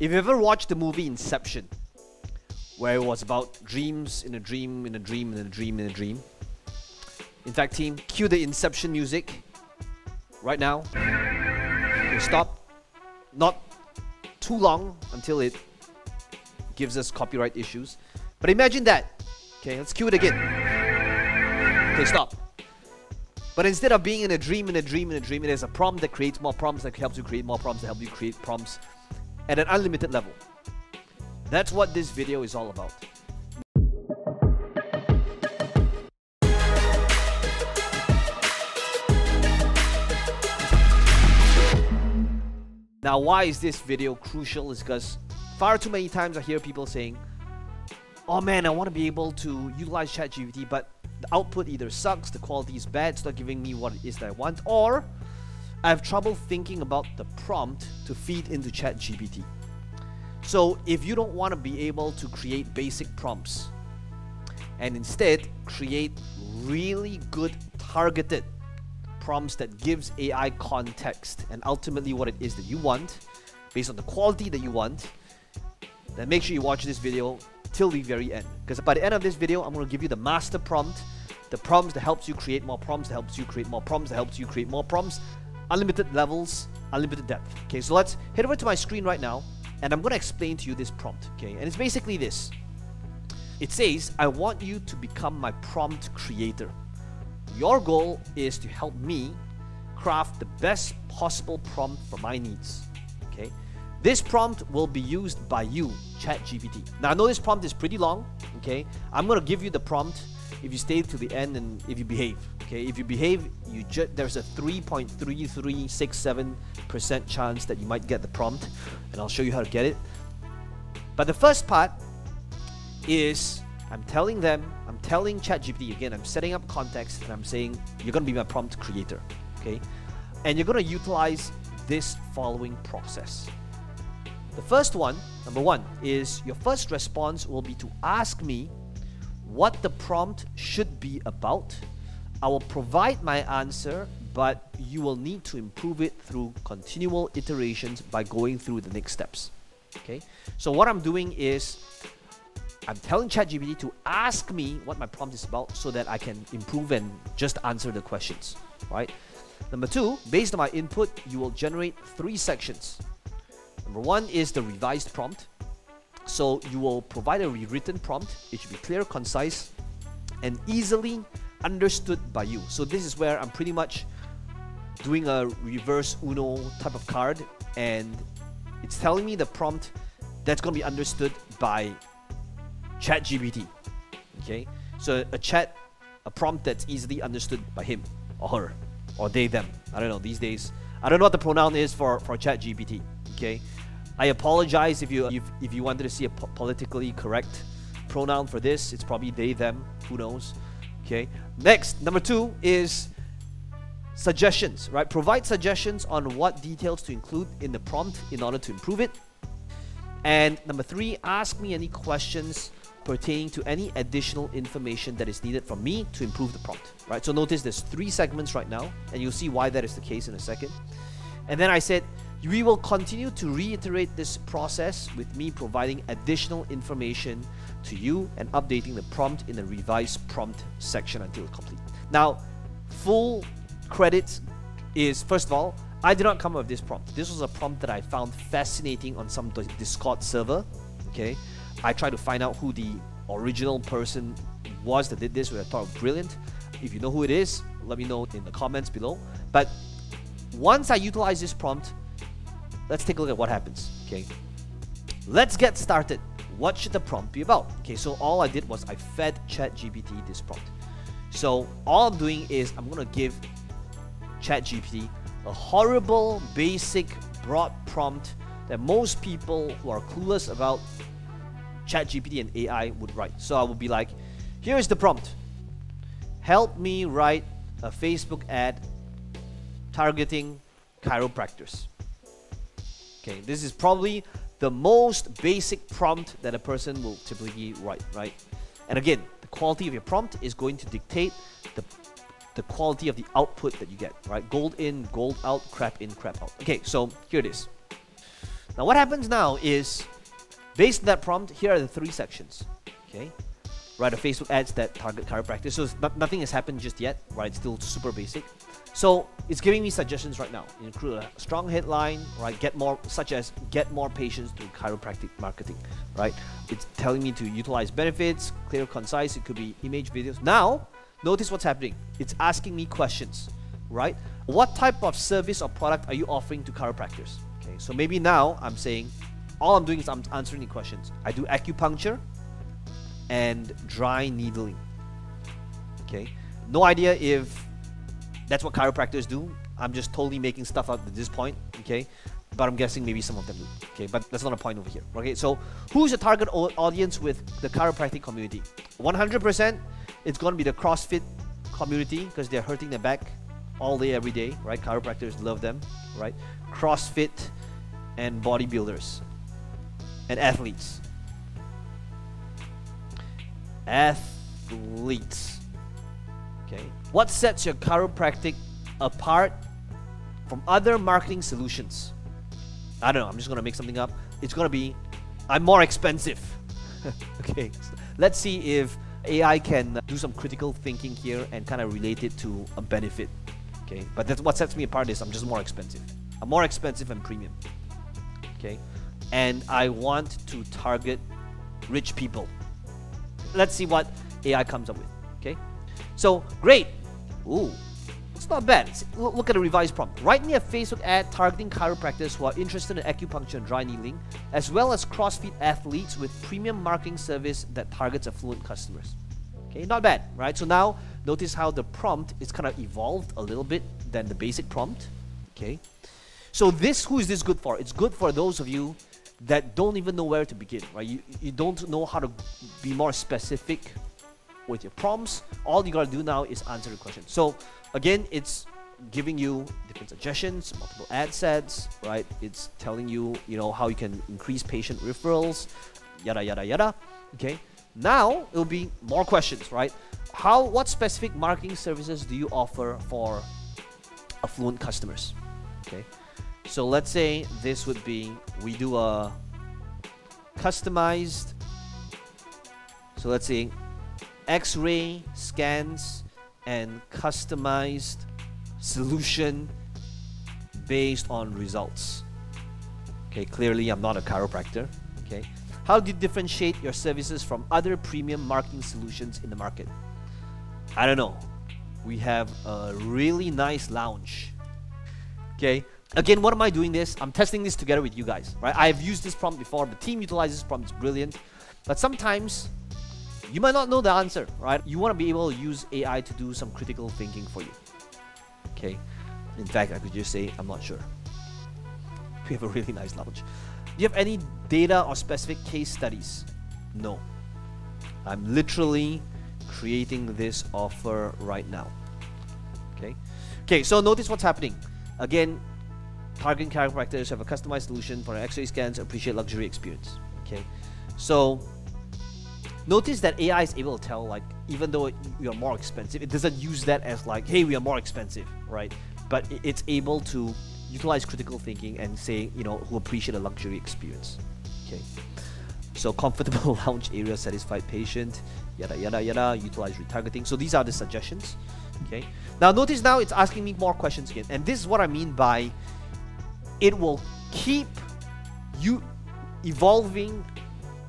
If you ever watched the movie Inception, where it was about dreams in a dream, in a dream, in a dream, in a dream. In fact, team, cue the Inception music right now. Okay, stop. Not too long until it gives us copyright issues. But imagine that. Okay, let's cue it again. Okay, stop. But instead of being in a dream, in a dream, in a dream, it is a prompt that creates more prompts that helps you create more prompts that help you create prompts at an unlimited level. That's what this video is all about. Now, why is this video crucial? Is because far too many times I hear people saying, Oh man, I want to be able to utilize ChatGPT, but the output either sucks, the quality is bad, it's not giving me what it is that I want, or I have trouble thinking about the prompt to feed into ChatGPT. So if you don't want to be able to create basic prompts and instead create really good targeted prompts that gives AI context and ultimately what it is that you want based on the quality that you want, then make sure you watch this video till the very end. Because by the end of this video, I'm going to give you the master prompt, the prompts that helps you create more prompts, that helps you create more prompts, that helps you create more prompts, unlimited levels, unlimited depth. Okay, so let's head over to my screen right now and I'm going to explain to you this prompt, okay? And it's basically this. It says, I want you to become my prompt creator. Your goal is to help me craft the best possible prompt for my needs, okay? This prompt will be used by you, ChatGPT. Now, I know this prompt is pretty long, okay? I'm going to give you the prompt if you stay to the end and if you behave, okay? If you behave, you there's a 3.3367% chance that you might get the prompt, and I'll show you how to get it. But the first part is I'm telling them, I'm telling ChatGPT again, I'm setting up context and I'm saying you're to be my prompt creator, okay? And you're to utilize this following process. The first one, number one, is your first response will be to ask me what the prompt should be about. I will provide my answer, but you will need to improve it through continual iterations by going through the next steps. Okay, so what I'm doing is I'm telling ChatGPT to ask me what my prompt is about so that I can improve and just answer the questions, right? Number two, based on my input, you will generate three sections. Number one is the revised prompt. So you will provide a rewritten prompt. It should be clear, concise, and easily understood by you. So this is where I'm pretty much doing a reverse Uno type of card and it's telling me the prompt that's going to be understood by ChatGPT. Okay, so a chat, a prompt that's easily understood by him or her or they them. I don't know these days. I don't know what the pronoun is for for ChatGPT. Okay, I apologize if you if, if you wanted to see a po politically correct pronoun for this. It's probably they them. Who knows? Okay. Next, number two is suggestions. Right, provide suggestions on what details to include in the prompt in order to improve it. And number three, ask me any questions pertaining to any additional information that is needed from me to improve the prompt, right? So notice there's three segments right now, and you'll see why that is the case in a second. And then I said, we will continue to reiterate this process with me providing additional information to you and updating the prompt in the revised prompt section until complete. Now, full credit is, first of all, I did not come up with this prompt. This was a prompt that I found fascinating on some Discord server, okay? I tried to find out who the original person was that did this, which I thought brilliant. If you know who it is, let me know in the comments below. But once I utilize this prompt, let's take a look at what happens. Okay, let's get started. What should the prompt be about? Okay, so all I did was I fed ChatGPT this prompt. So all I'm doing is I'm gonna give ChatGPT a horrible, basic, broad prompt that most people who are clueless about ChatGPT and AI would write. So I would be like, here is the prompt. Help me write a Facebook ad targeting chiropractors. Okay, this is probably the most basic prompt that a person will typically write, right? And again, the quality of your prompt is going to dictate the the quality of the output that you get, right? Gold in, gold out, crap in, crap out. Okay, so here it is. Now what happens now is, based on that prompt, here are the three sections. Okay, right? A Facebook ads that target chiropractic. So nothing has happened just yet, right? It's still super basic. So it's giving me suggestions right now. Include a strong headline, right? Get more, such as get more patients through chiropractic marketing, right? It's telling me to utilize benefits, clear, concise. It could be image, videos. Now, notice what's happening. It's asking me questions, right? What type of service or product are you offering to chiropractors? Okay, so maybe now I'm saying, all I'm doing is I'm answering the questions. I do acupuncture and dry needling. Okay, no idea if that's what chiropractors do. I'm just totally making stuff up at this point, okay? But I'm guessing maybe some of them do, okay? But that's not a point over here, okay? So who's the target audience with the chiropractic community? 100% it's going to be the CrossFit community because they're hurting their back all day, every day, right? Chiropractors love them, right? CrossFit and bodybuilders and athletes. Athletes. Okay. What sets your chiropractic apart from other marketing solutions? I don't know. I'm just going to make something up. It's going to be I'm more expensive. okay. Let's see if AI can do some critical thinking here and kind of relate it to a benefit. Okay. But that's what sets me apart is I'm just more expensive. I'm more expensive and premium. Okay. And I want to target rich people. Let's see what AI comes up with. Okay. So great. Ooh, it's not bad. Look at the revised prompt. Write me a Facebook ad targeting chiropractors who are interested in acupuncture and dry needling, as well as CrossFit athletes with premium marketing service that targets affluent customers. Okay, not bad, right? So now notice how the prompt is kind of evolved a little bit than the basic prompt. Okay. So this, who is this good for? It's good for those of you that don't even know where to begin, right? You, you don't know how to be more specific with your prompts. All you gotta do now is answer the question. So again, it's giving you different suggestions, multiple ad sets, right? It's telling you, you know, how you can increase patient referrals, yada yada yada. Okay. Now it'll be more questions, right? How what specific marketing services do you offer for affluent customers? Okay. So let's say this would be we do a customized so let's say x-ray scans and customized solution based on results. Okay clearly I'm not a chiropractor okay? How do you differentiate your services from other premium marketing solutions in the market? I don't know. We have a really nice lounge okay again what am I doing this I'm testing this together with you guys right I've used this prompt before the team utilizes this prompt it's brilliant but sometimes you might not know the answer, right? You want to be able to use AI to do some critical thinking for you. Okay. In fact, I could just say, I'm not sure. We have a really nice lounge. Do you have any data or specific case studies? No. I'm literally creating this offer right now. Okay. Okay, so notice what's happening. Again, targeting chiropractors have a customized solution for X-ray scans, appreciate luxury experience. Okay. So Notice that AI is able to tell, like, even though we are more expensive, it doesn't use that as like, hey, we are more expensive, right? But it's able to utilize critical thinking and say, you know, who appreciate a luxury experience. Okay. So comfortable lounge area, satisfied patient, yada yada yada, utilize retargeting. So these are the suggestions. Okay. Now notice now it's asking me more questions again. And this is what I mean by it will keep you evolving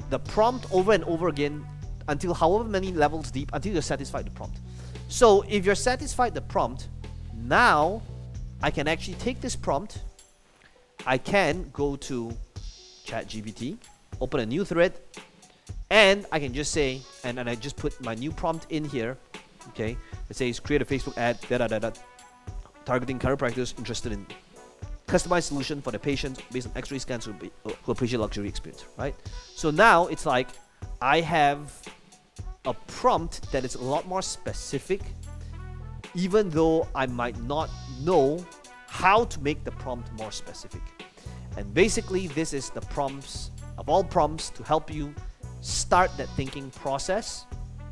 the prompt over and over again until however many levels deep until you're satisfied the prompt. So if you're satisfied the prompt, now I can actually take this prompt, I can go to ChatGPT, open a new thread, and I can just say, and, and I just put my new prompt in here, okay, it says create a Facebook ad, da da da da, targeting chiropractors interested in customized solution for the patient based on x-ray scans who, who appreciate luxury experience, right? So now it's like I have a prompt that is a lot more specific, even though I might not know how to make the prompt more specific. And basically, this is the prompts of all prompts to help you start that thinking process.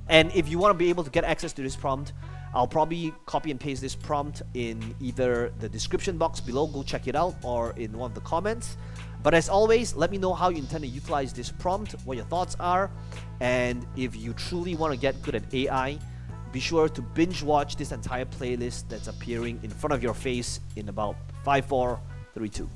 And if you want to be able to get access to this prompt, I'll probably copy and paste this prompt in either the description box below, go check it out, or in one of the comments. But as always, let me know how you intend to utilize this prompt, what your thoughts are, and if you truly want to get good at AI, be sure to binge watch this entire playlist that's appearing in front of your face in about 5, 4, 3, 2.